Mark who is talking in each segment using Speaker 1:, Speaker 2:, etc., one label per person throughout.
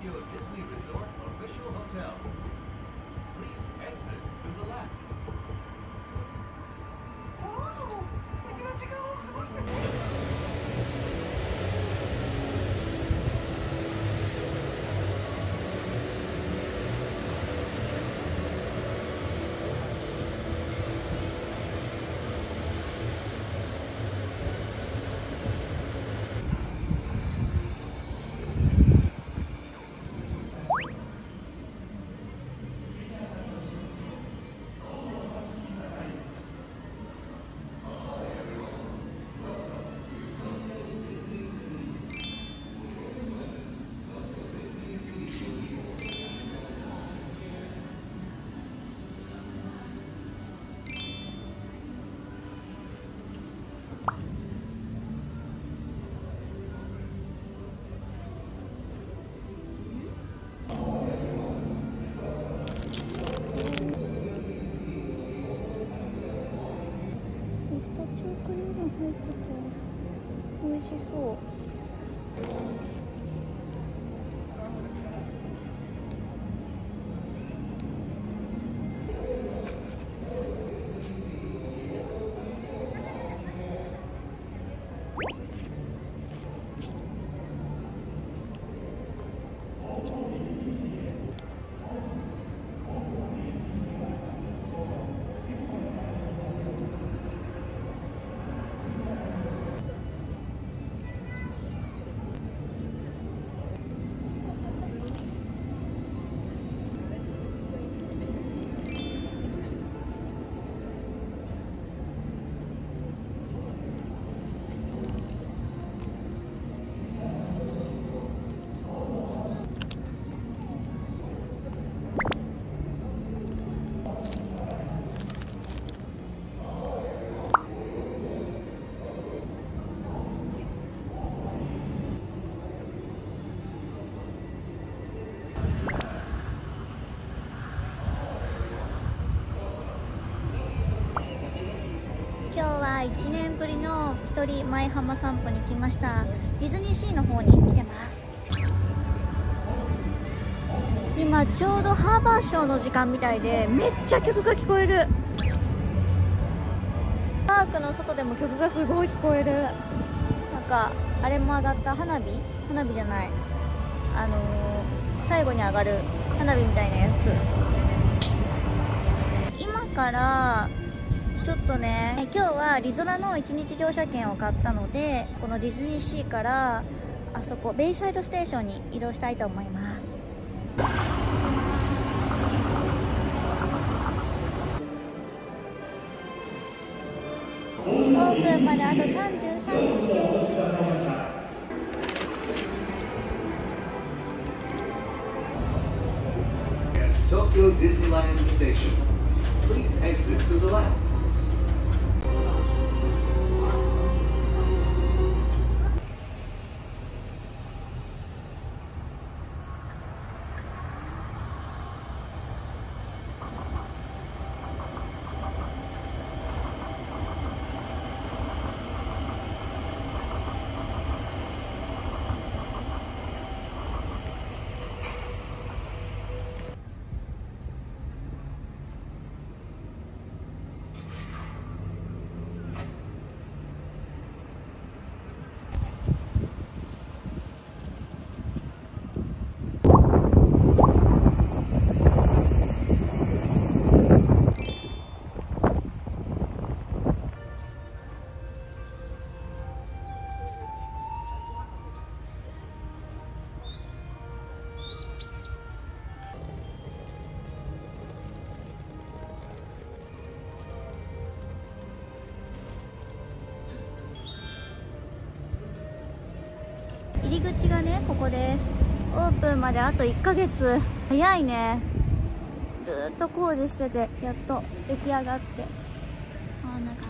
Speaker 1: Tokyo Disney Resort official hotels. Please exit to the left.
Speaker 2: 素
Speaker 3: 一人舞浜散歩に来ました。ディズニーシーの方に来てます。今ちょうどハーバーショーの時間みたいでめっちゃ曲が聞こえる。パークの外でも曲がすごい聞こえる。なんかあれも上がった花火？花火じゃない。あのー、最後に上がる花火みたいなやつ。今からちょっとね今日はリゾラの1日乗車券を買ったのでこのディズニーシーからあそこベイサイドステーションに移動したいと思いますオープンまであと33日
Speaker 1: Tokyo Disneyland Station. Please exit to the left.
Speaker 3: 入り口がねここです。オープンまであと1ヶ月。早いね。ずっと工事しててやっと出来上がって。こんな感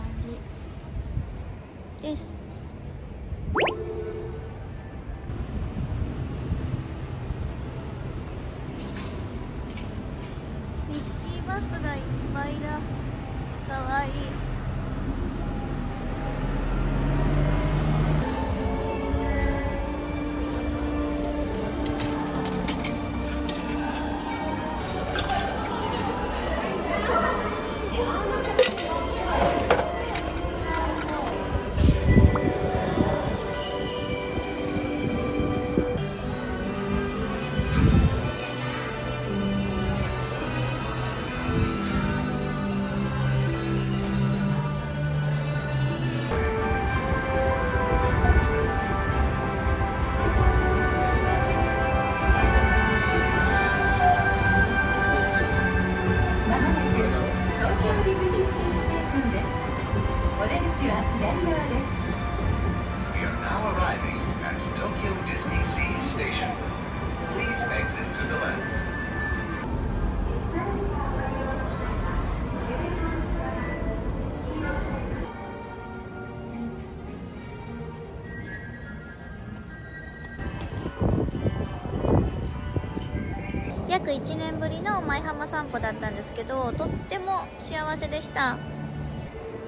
Speaker 3: じ。ですミッキーバスがいっぱいだ。約1年ぶりの舞浜散歩だったんですけどとっても幸せでした。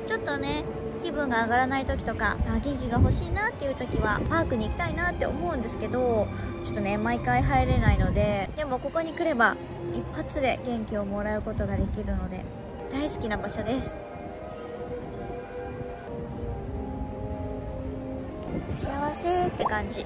Speaker 3: ちょっとね気分が上がらない時とかあ元気が欲しいなっていう時はパークに行きたいなって思うんですけどちょっとね毎回入れないのででもここに来れば一発で元気をもらうことができるので大好きな場所です。幸せって感じ。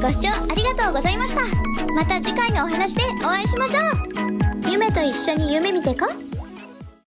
Speaker 3: ご視聴ありがとうございました。また次回のお話でお会いしましょう。夢と一緒に夢見てこ。